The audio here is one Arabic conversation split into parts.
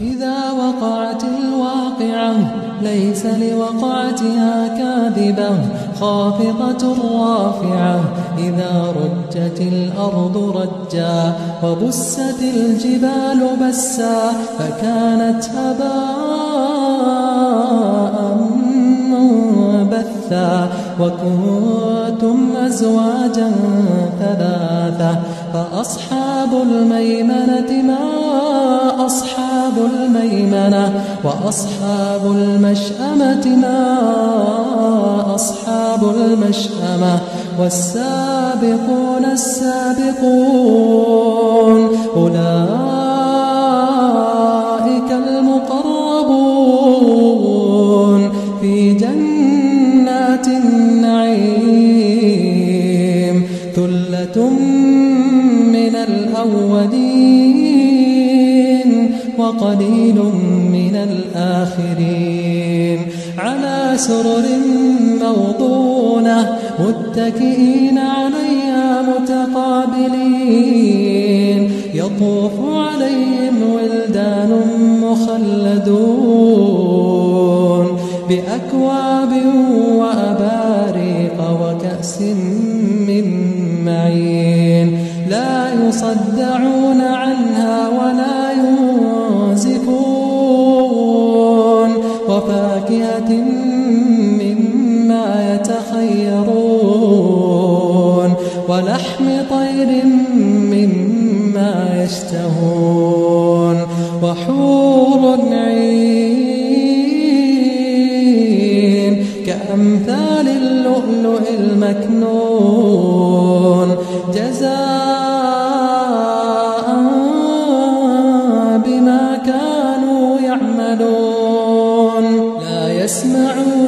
إذا وقعت الواقعة ليس لوقعتها كاذبة خافضة رافعة إذا رجت الأرض رجا وبست الجبال بسا فكانت هباء منبثا وكنتم أزواجا ثلاثة فأصحاب الميمنة ما أصحاب الميمنة وأصحاب المشأمة ما أصحاب المشأمة والسابقون السابقون أولئك المقربون في جنات النعيم ثلة من الأولين وقليل من الآخرين. على سرر موضونة متكئين عليها متقابلين. يطوف عليهم ولدان مخلدون. بأكواب وأباريق وكأس من معين. لا يصدعون عنها ولا وفاكهة مما يتخيرون ولحم طير مما يشتهون وحور عين كأمثال اللؤلؤ المكنون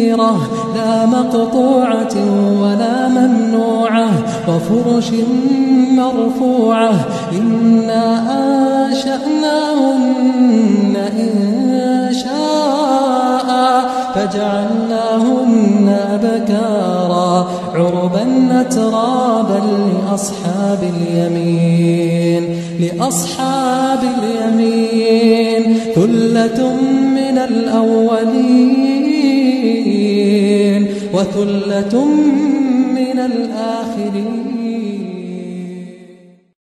كثيرة لا مقطوعة ولا ممنوعة وفرش مرفوعة إنا أنشأناهن إن شاء فجعلناهن أبكارا عربا أترابا لأصحاب اليمين لأصحاب اليمين ثلة من الأولين. وثلة من الآخرين.